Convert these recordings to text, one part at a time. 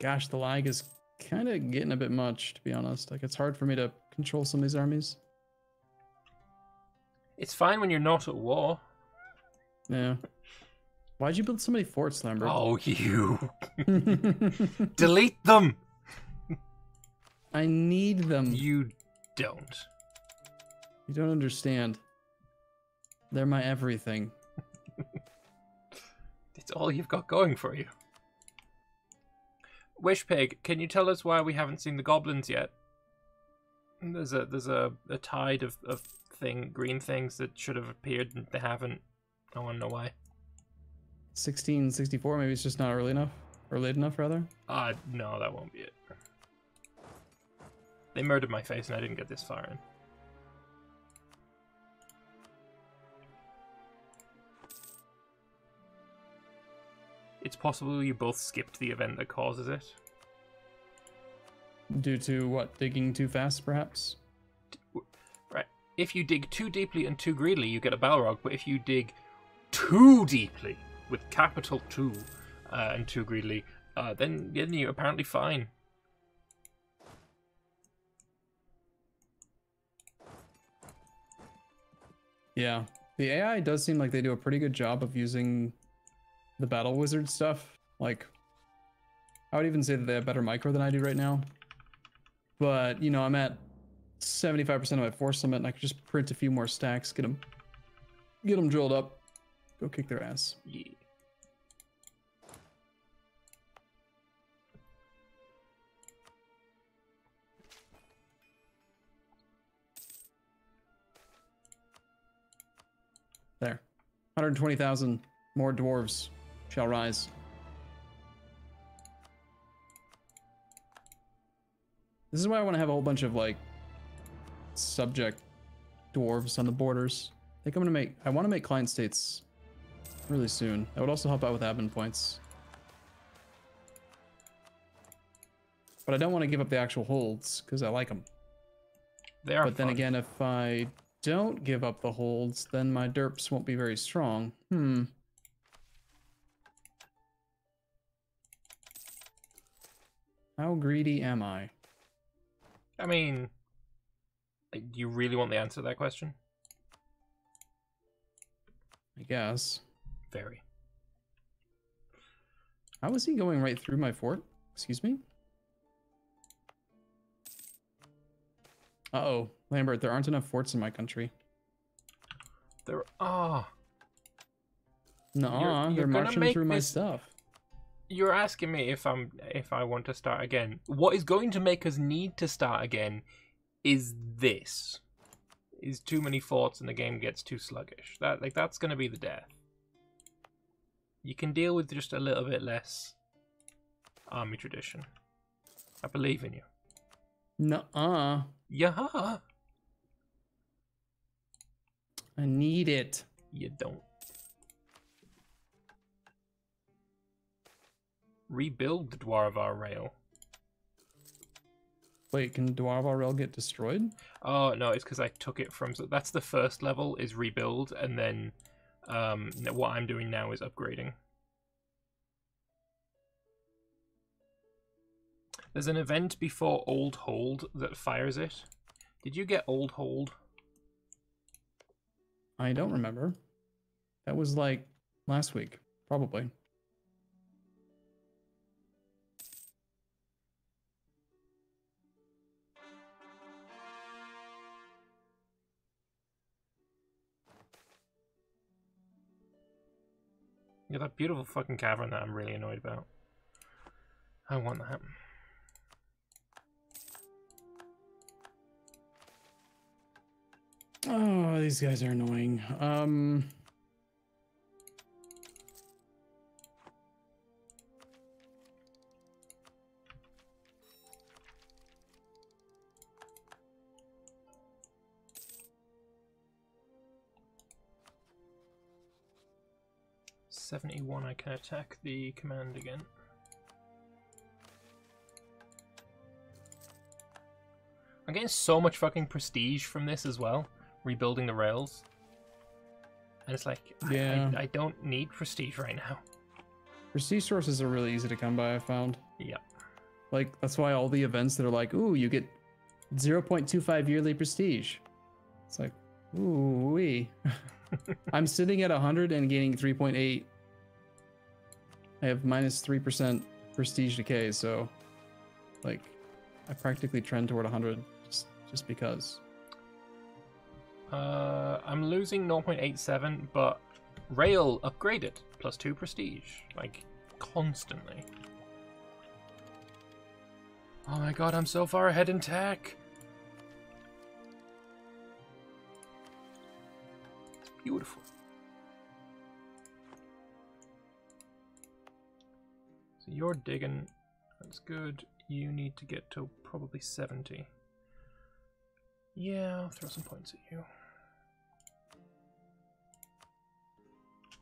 gosh, the lag is kind of getting a bit much, to be honest. Like, it's hard for me to control some of these armies. It's fine when you're not at war. Yeah. Why'd you build so many forts, Lambert? Oh, you. Delete them! I need them. You don't. You don't understand. They're my everything. It's all you've got going for you. Wishpig, can you tell us why we haven't seen the goblins yet? There's a there's a, a tide of, of thing green things that should have appeared and they haven't. I want to know why. 1664, maybe it's just not early enough? Or late enough, rather? Uh no, that won't be it. They murdered my face and I didn't get this far in. It's possible you both skipped the event that causes it. Due to what? Digging too fast, perhaps? Right. If you dig too deeply and too greedily, you get a Balrog, but if you dig too deeply, with capital 2, uh, and too greedily, uh, then, then you're apparently fine. Yeah. The AI does seem like they do a pretty good job of using the battle wizard stuff. Like, I would even say that they have better micro than I do right now. But, you know, I'm at 75% of my force limit and I could just print a few more stacks, get them, get them drilled up, go kick their ass. Yeah. There. 120,000 more dwarves shall rise. This is why I want to have a whole bunch of like subject dwarves on the borders. I think I'm gonna make I want to make client states really soon. That would also help out with admin points. But I don't want to give up the actual holds because I like them. They are But then fun. again, if I don't give up the holds, then my derps won't be very strong. Hmm. How greedy am I? I mean, like, do you really want the answer to that question? I guess. Very. How is he going right through my fort? Excuse me? Uh-oh. Lambert, there aren't enough forts in my country. There are. Nuh-uh, you're they're gonna marching through my stuff. You're asking me if I'm if I want to start again. What is going to make us need to start again is this. Is too many forts and the game gets too sluggish. That like that's gonna be the death. You can deal with just a little bit less army tradition. I believe in you. Nuh-uh. Yeah, I need it. you don't. Rebuild the Dwarvar rail. Wait, can Dwarvar Rail get destroyed? Oh no, it's because I took it from. So that's the first level is rebuild, and then um, what I'm doing now is upgrading. There's an event before Old Hold that fires it. Did you get Old Hold? I don't remember. That was like last week, probably. Yeah, that beautiful fucking cavern that I'm really annoyed about. I want that. Oh, these guys are annoying. Um. I can attack the command again. I'm getting so much fucking prestige from this as well, rebuilding the rails. And it's like, I- Yeah. I, I don't need prestige right now. Prestige sources are really easy to come by, I found. Yep. Like that's why all the events that are like, ooh, you get 0.25 yearly prestige. It's like, ooh wee. I'm sitting at 100 and gaining 3.8. I have minus 3% prestige decay, so like I practically trend toward 100 just just because. Uh, I'm losing 0.87, but rail upgraded plus two prestige, like constantly. Oh my god, I'm so far ahead in tech. Beautiful. So you're digging. That's good. You need to get to probably 70. Yeah, I'll throw some points at you.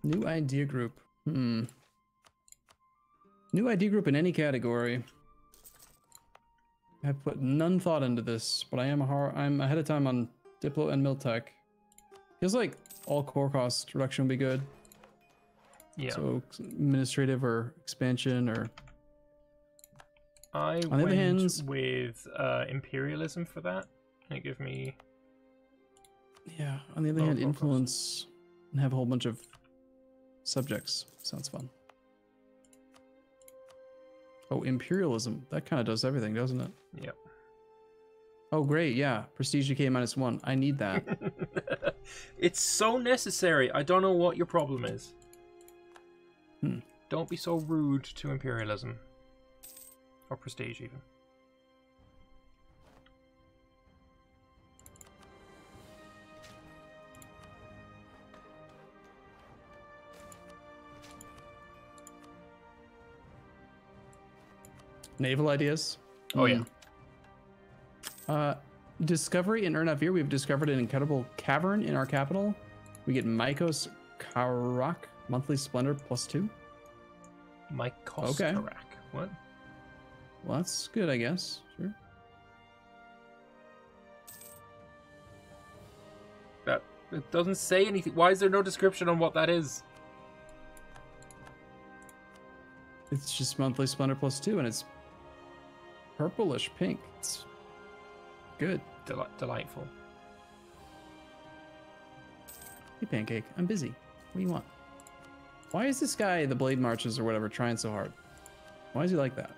New idea group. Hmm. New idea group in any category. I've put none thought into this, but I am a har I'm ahead of time on Diplo and Miltech. Feels like all core cost reduction would be good. Yeah. So administrative or expansion or I the went hands- with uh, imperialism for that. It gave me yeah. On the other Lower hand, core cost. influence and have a whole bunch of subjects. Sounds fun. Oh, imperialism. That kind of does everything, doesn't it? yep. Oh, great. Yeah. Prestige decay minus one. I need that. it's so necessary. I don't know what your problem is. Hmm. Don't be so rude to imperialism. Or prestige, even. Naval ideas. Oh, yeah. Hmm. Uh, discovery in Ernavir, we've discovered an incredible cavern in our capital. We get Mycos Karak, monthly splendor plus two. My Okay. Koskarak. What? Well, that's good, I guess. Sure. That it doesn't say anything. Why is there no description on what that is? It's just monthly splendor plus two, and it's purplish pink. It's good. Deli- delightful. Hey, Pancake, I'm busy. What do you want? Why is this guy, the Blade Marches or whatever, trying so hard? Why is he like that?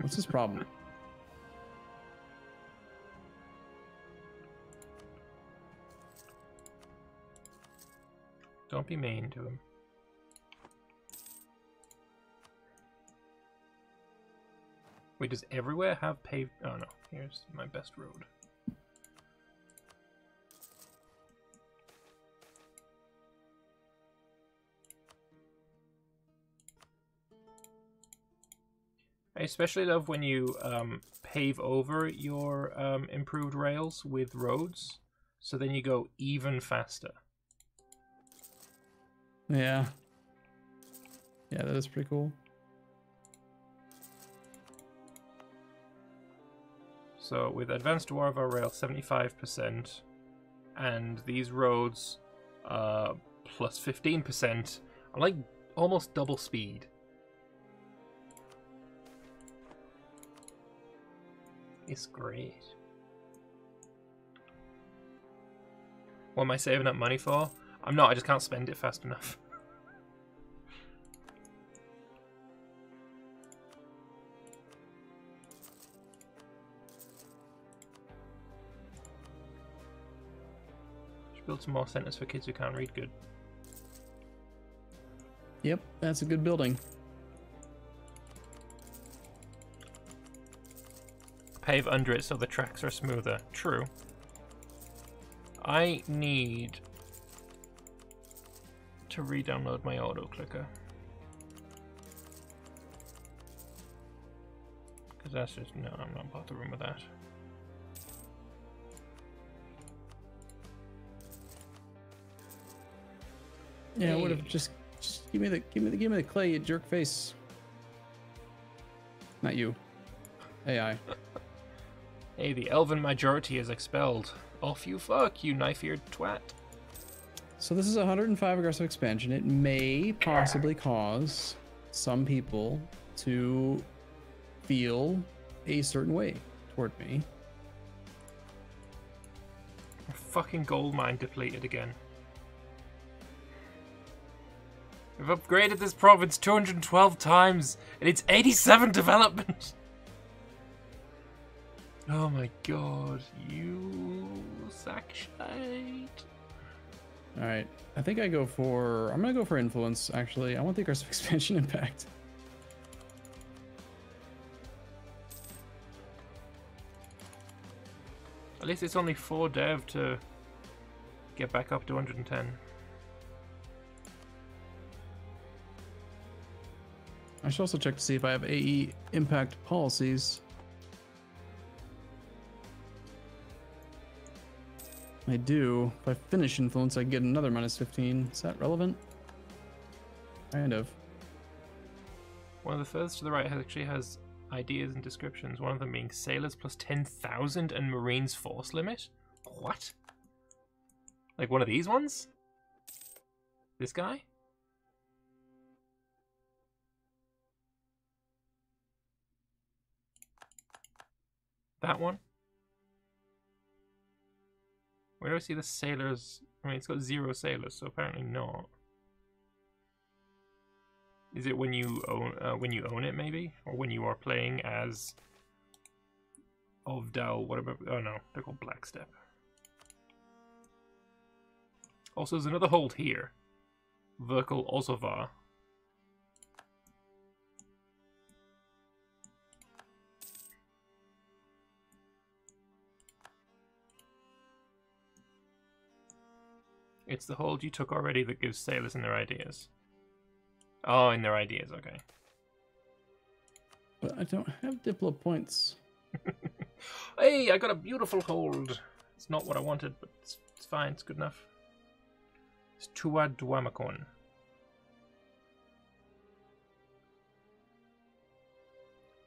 What's his problem? Don't be mean to him. Wait, does everywhere have paved? Oh no, here's my best road. Especially love when you um, pave over your um, improved rails with roads, so then you go even faster. Yeah. Yeah, that is pretty cool. So with Advanced Dwarva Rail 75% and these roads uh, plus 15%, I'm like almost double speed. It's great. What am I saving up money for? I'm not, I just can't spend it fast enough. Should build some more centers for kids who can't read good. Yep, that's a good building. Pave under it so the tracks are smoother. True. I need to re-download my auto clicker. Because that's just no, I'm not bothering with that. Yeah, I would have just, just give me the give me the give me the clay, you jerk face. Not you. AI. Hey, the elven majority is expelled. Off you fuck, you knife-eared twat. So this is a 105 aggressive expansion. It may possibly cause some people to feel a certain way toward me. Fucking gold mine depleted again. We've upgraded this province 212 times, and it's 87 development. Oh my god, you sack shite. All right, I think I go for. I'm gonna go for influence. Actually, I want the aggressive expansion impact. At least it's only four dev to get back up to 110. I should also check to see if I have AE impact policies. I do. If I finish influence, I get another minus 15. Is that relevant? Kind of. One of the furthest to the right actually has ideas and descriptions. One of them being sailors plus 10,000 and marines force limit. What? Like one of these ones? This guy? That one? Where do I see the sailors? I mean, it's got zero sailors, so apparently not. Is it when you own uh, when you own it, maybe, or when you are playing as Ovdal? Whatever. Oh no, they're called Blackstep. Also, there's another hold here. Verkal Ozovar. It's the hold you took already that gives sailors in their ideas. Oh, in their ideas, okay. But I don't have Diplo points. hey, I got a beautiful hold. It's not what I wanted, but it's, it's fine. It's good enough. It's Tua Dwamakon.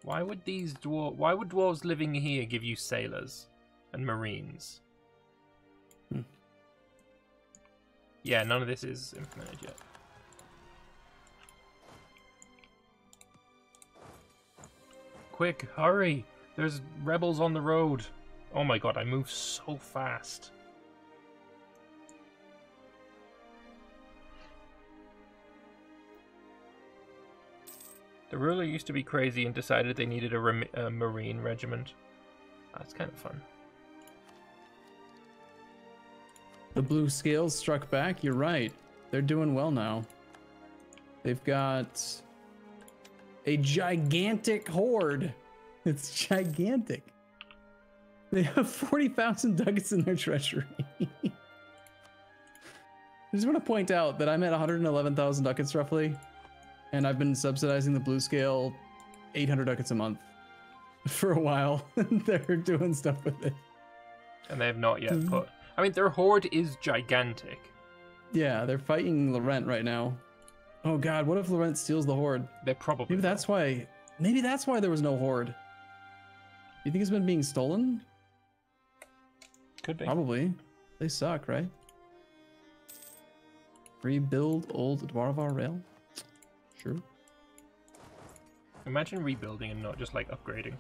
Why would these dwar- Why would dwarves living here give you sailors and marines? Yeah, none of this is implemented yet. Quick, hurry! There's rebels on the road. Oh my god, I move so fast. The ruler used to be crazy and decided they needed a, a marine regiment. That's kind of fun. The blue scales struck back. You're right. They're doing well now. They've got a gigantic horde. It's gigantic. They have 40,000 ducats in their treasury. I just want to point out that I'm at 111,000 ducats roughly, and I've been subsidizing the blue scale 800 ducats a month for a while. They're doing stuff with it. And they have not yet put. I mean, their horde is gigantic. Yeah, they're fighting Lorent right now. Oh god, what if Lorent steals the horde? They probably. Maybe that's why. Maybe that's why there was no horde. You think it's been being stolen? could be. Probably. They suck, right? Rebuild old Dwarvar rail. Sure. Imagine rebuilding and not just like upgrading.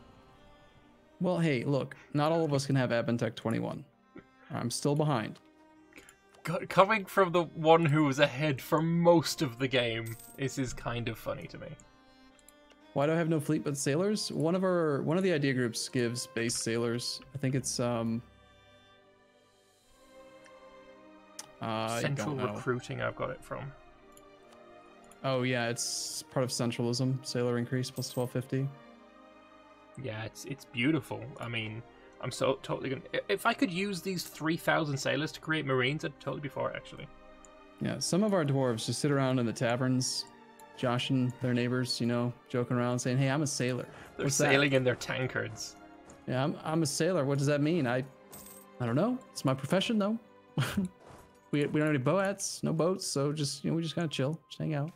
Well, hey, look. Not all of us can have Adventech 21. I'm still behind. Co- Coming from the one who was ahead for most of the game, this is kind of funny to me. Why do I have no fleet but sailors? One of our one of the idea groups gives base sailors. I think it's um. Uh, Central recruiting, I've got it from. Oh yeah, it's part of centralism. Sailor increase plus twelve fifty. Yeah, it's it's beautiful. I mean, I'm so totally gonna. If I could use these three thousand sailors to create marines, I'd totally be for it. Actually, Yeah, some of our dwarves just sit around in the taverns, joshing their neighbors, you know, joking around, saying, "Hey, I'm a sailor." they're What's that? sailing in their tankards. Yeah, I'm I'm a sailor. What does that mean? I I don't know. It's my profession though. we we don't have any boats, no boats, so just you know we just kind of chill, just hang out.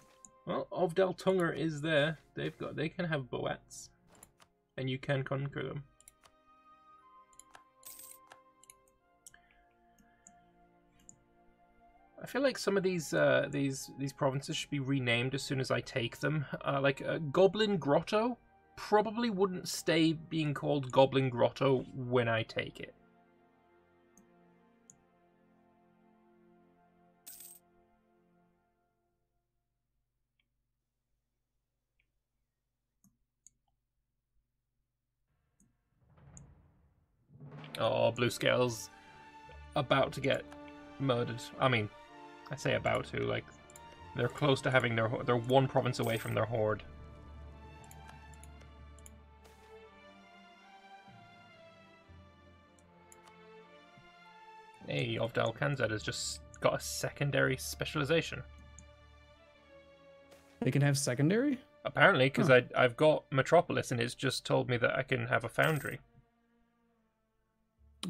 Well, Ovdal Tunger is there. They've got. They can have boats, and you can conquer them. I feel like some of these uh, these these provinces should be renamed as soon as I take them. Uh, like uh, Goblin Grotto probably wouldn't stay being called Goblin Grotto when I take it. Oh, Blue Scale's about to get murdered. I mean, I say about to, like, they're close to having their. They're one province away from their horde. Hey, Ovdal Kanzad has just got a secondary specialization. They can have secondary? Apparently, because Huh. I've got Metropolis and it's just told me that I can have a foundry.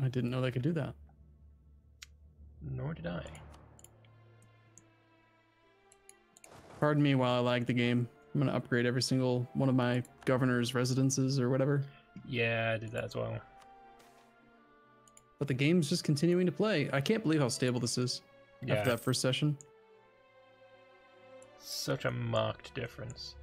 I didn't know they could do that. Nor did I. Pardon me while I lag the game. I'm gonna upgrade every single one of my governor's residences or whatever. Yeah, I did that as well. But the game's just continuing to play. I can't believe how stable this is Yeah, after that first session. such a marked difference.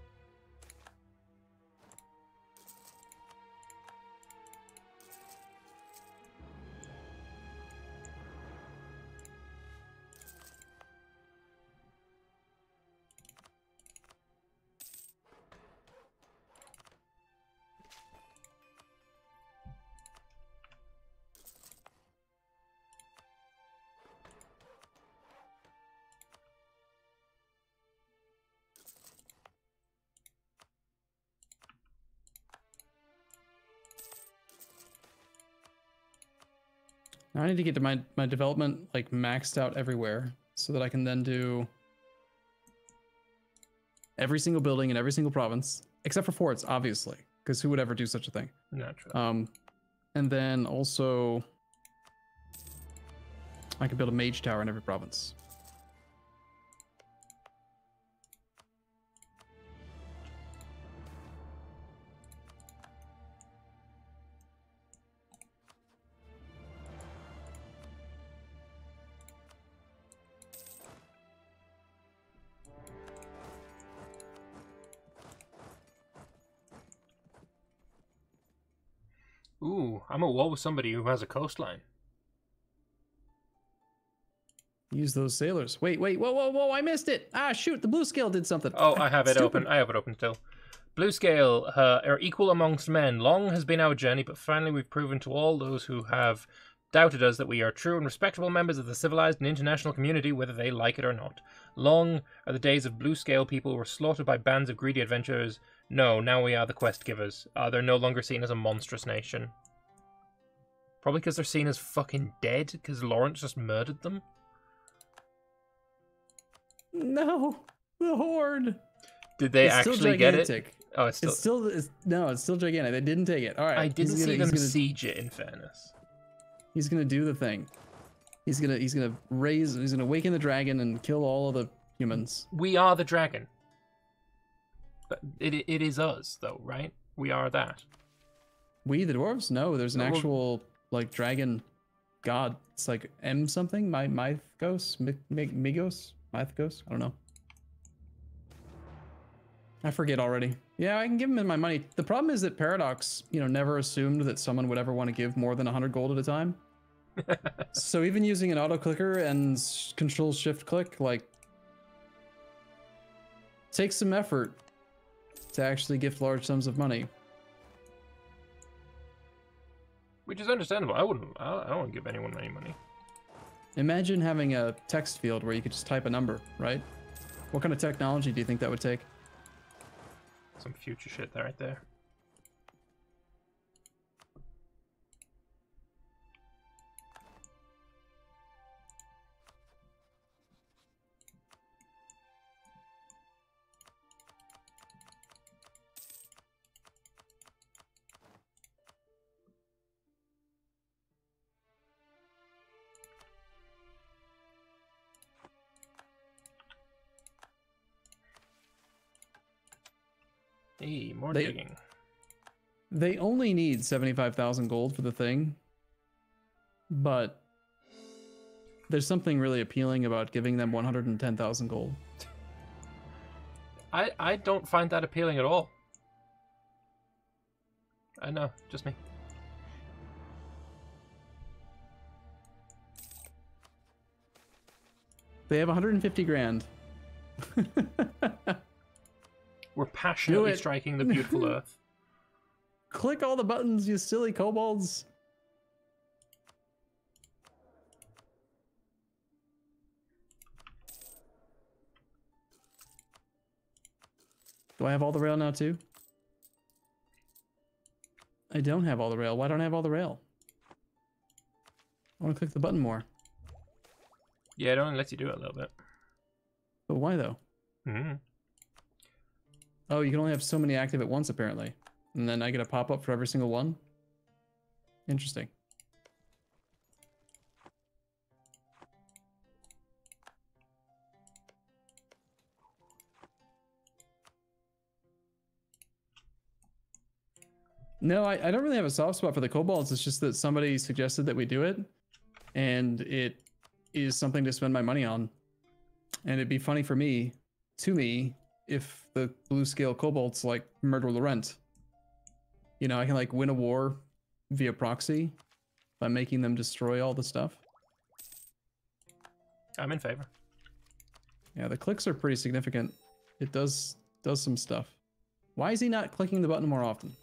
Now I need to get to my, my development like maxed out everywhere so that I can then do every single building in every single province, except for forts, obviously, because who would ever do such a thing? Naturally. Um, and then also, I can build a mage tower in every province. With somebody who has a coastline. Use those sailors. Wait, wait, whoa, whoa, whoa! I missed it. Ah, shoot! The blue scale did something. Oh, I have it stupid. open. I have it open still. Blue scale uh, are equal amongst men. Long has been our journey, but finally we've proven to all those who have doubted us that we are true and respectable members of the civilized and international community, whether they like it or not. Long are the days of blue scale people who were slaughtered by bands of greedy adventurers. No, now we are the quest givers. Uh, they're no longer seen as a monstrous nation. Probably because they're seen as fucking dead, because Lawrence just murdered them. No, the horde. Did they it's actually get it? gigantic. Oh, it's still. It's still, it's, no, it's still gigantic. They didn't take it. All right. I didn't gonna- see he's them gonna- siege it. In fairness. He's gonna do the thing. He's gonna he's gonna raise he's gonna awaken the dragon and kill all of the humans. We are the dragon. But it it is us though, right? We are that. We the dwarves? No, there's an Well- actual like dragon god. It's like M something. My Mythgos, Mi- Mi- Migos, Mythgos. I don't know. I forget already. Yeah, I can give him my money. The problem is that Paradox, you know, never assumed that someone would ever want to give more than 100 gold at a time. so even using an auto clicker and control shift click, like, takes some effort to actually gift large sums of money. Which is understandable. I wouldn't. I I don't want to give anyone any money. Imagine having a text field where you could just type a number, right? What kind of technology do you think that would take? Some future shit there, right there. More They- digging. They only need 75,000 gold for the thing, but there's something really appealing about giving them 110,000 gold. I I don't find that appealing at all. I know, just me. They have 150 grand. We're passionately striking the beautiful earth. Click all the buttons, you silly kobolds. Do I have all the rail now too? I don't have all the rail. Why don't I have all the rail? I want to click the button more. Yeah, it only lets you do it a little bit. But why though? hmm Oh, you can only have so many active at once apparently. And then I get a pop up for every single one? Interesting. No, I, I don't really have a soft spot for the kobolds. It's just that somebody suggested that we do it. And it is something to spend my money on. And it'd be funny for me, to me, if the blue scale kobolds like murder Lorent. You know, I can like win a war via proxy by making them destroy all the stuff. I'm in favor. Yeah, the clicks are pretty significant. It does does some stuff. Why is he not clicking the button more often?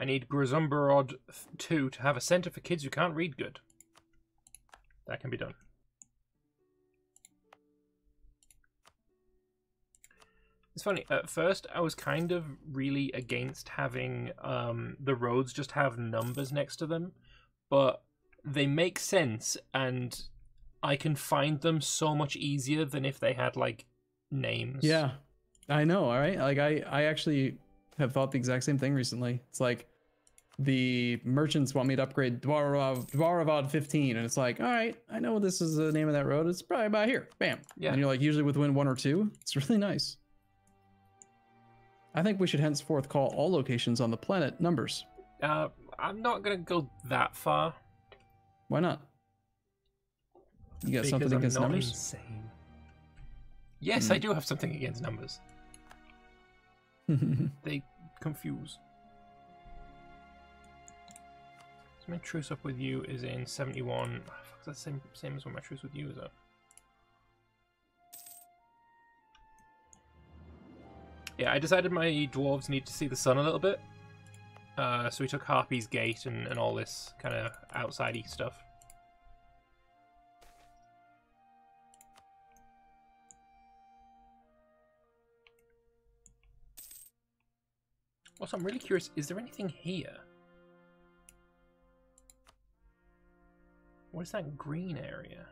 I need Grisumberod 2 to have a center for kids who can't read good. That can be done. It's funny. At first, I was kind of really against having um, the roads just have numbers next to them, but they make sense, and I can find them so much easier than if they had like names. Yeah, I know. All right, like I I actually have thought the exact same thing recently. It's like the merchants want me to upgrade Dwarov, Dwaravad 15, and it's like, all right, I know this is the name of that road. It's probably about here. Bam. Yeah. And you're like, usually within one or two. It's really nice. I think we should henceforth call all locations on the planet numbers. Uh, I'm not gonna go that far. Why not? You got because something I'm against not numbers? Insane. Yes, Hmm. I do have something against numbers. They confuse. My truce up with you is in 71. Oh, fuck, that's the same, same as when my truce with you is up. Yeah, I decided my dwarves need to see the sun a little bit. Uh, so we took Harpy's Gate and, and all this kind of outsidey stuff. Also, I'm really curious, is there anything here? What is that green area?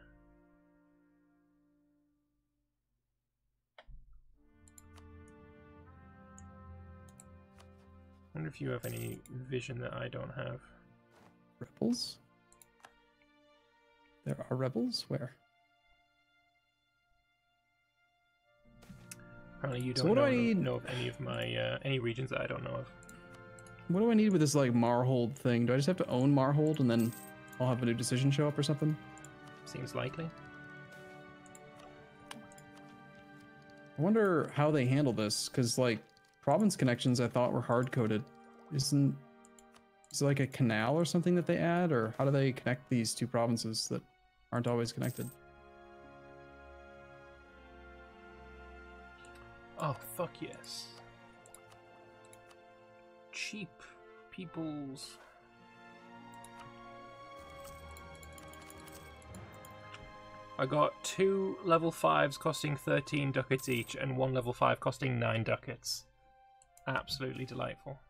I wonder if you have any vision that I don't have. rebels? There are rebels? Where? Apparently, you don't so what do know, I need- know of any of my uh, any regions that I don't know of. What do I need with this like Marhold thing? Do I just have to own Marhold and then I'll have a new decision show up or something? Seems likely. I wonder how they handle this because like province connections I thought were hard coded. Isn't is it like a canal or something that they add, or how do they connect these two provinces that aren't always connected? Oh fuck yes. Cheap peoples. I got two level 5s costing 13 ducats each and one level 5 costing 9 ducats. Absolutely delightful.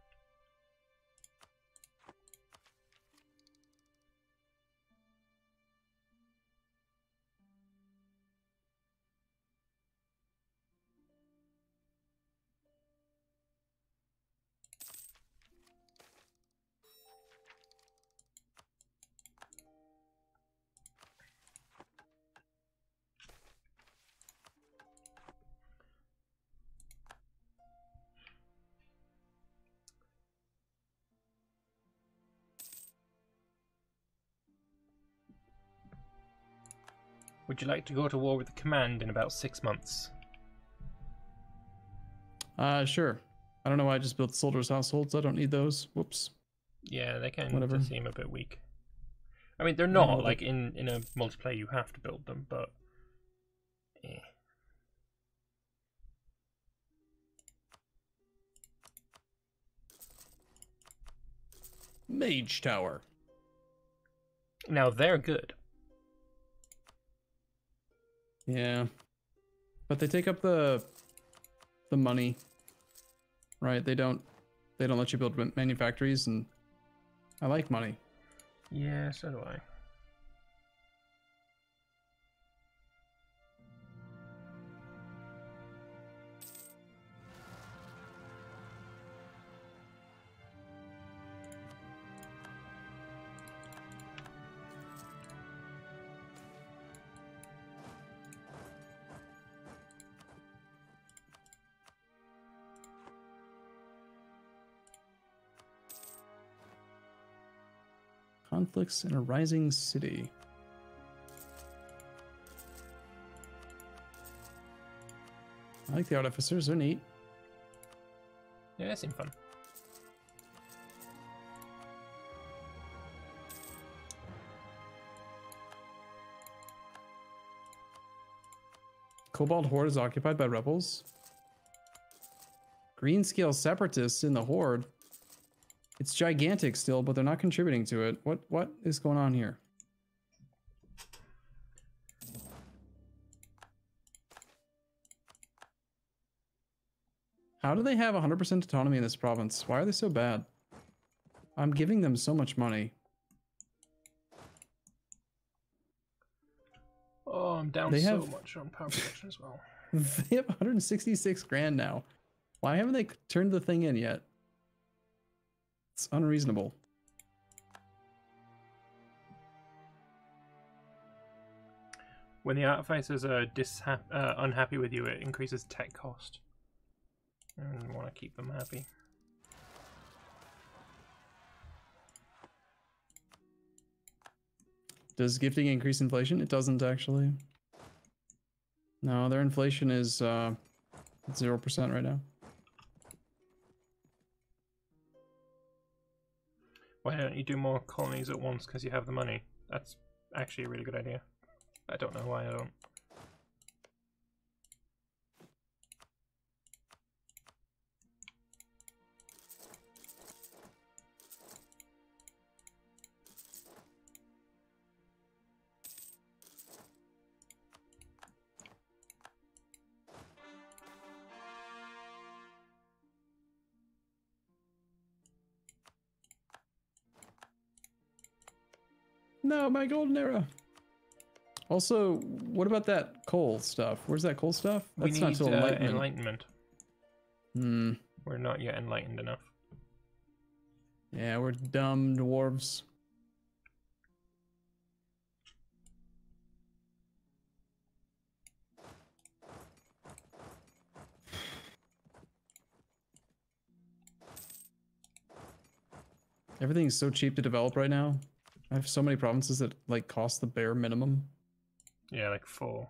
Would you like to go to war with the command in about six months? Uh, sure. I don't know why I just built soldiers' households. I don't need those. Whoops. Yeah, they kind Whatever. of seem a bit weak. I mean, they're not like in in a multiplayer you have to build them, but eh. Mage Tower. now they're good. Yeah. But they take up the the money. Right? They don't they don't let you build ma- manufactories and I like money. Yeah, so do I. Conflicts in a rising city. I like the artificers, they're neat. Yeah, they seem fun. Kobold Horde is occupied by rebels. Greenscale separatists in the Horde. It's gigantic still, but they're not contributing to it. What what is going on here? How do they have 100% autonomy in this province? Why are they so bad? I'm giving them so much money. Oh, I'm down They so have- much on power production as well. They have 166 grand now. Why haven't they turned the thing in yet? It's unreasonable. When the artificers are dishap- uh, unhappy with you, it increases tech cost. And want to keep them happy. Does gifting increase inflation? It doesn't actually. No, their inflation is uh, 0% right now. Why don't you do more colonies at once because you have the money? That's actually a really good idea. I don't know why I don't. No, my golden era. Also, what about that coal stuff? Where's that coal stuff? We That's not need till uh, enlightenment. enlightenment. Hmm. We're not yet enlightened enough. Yeah, we're dumb dwarves. Everything's so cheap to develop right now. I have so many provinces that like cost the bare minimum. Yeah, like four.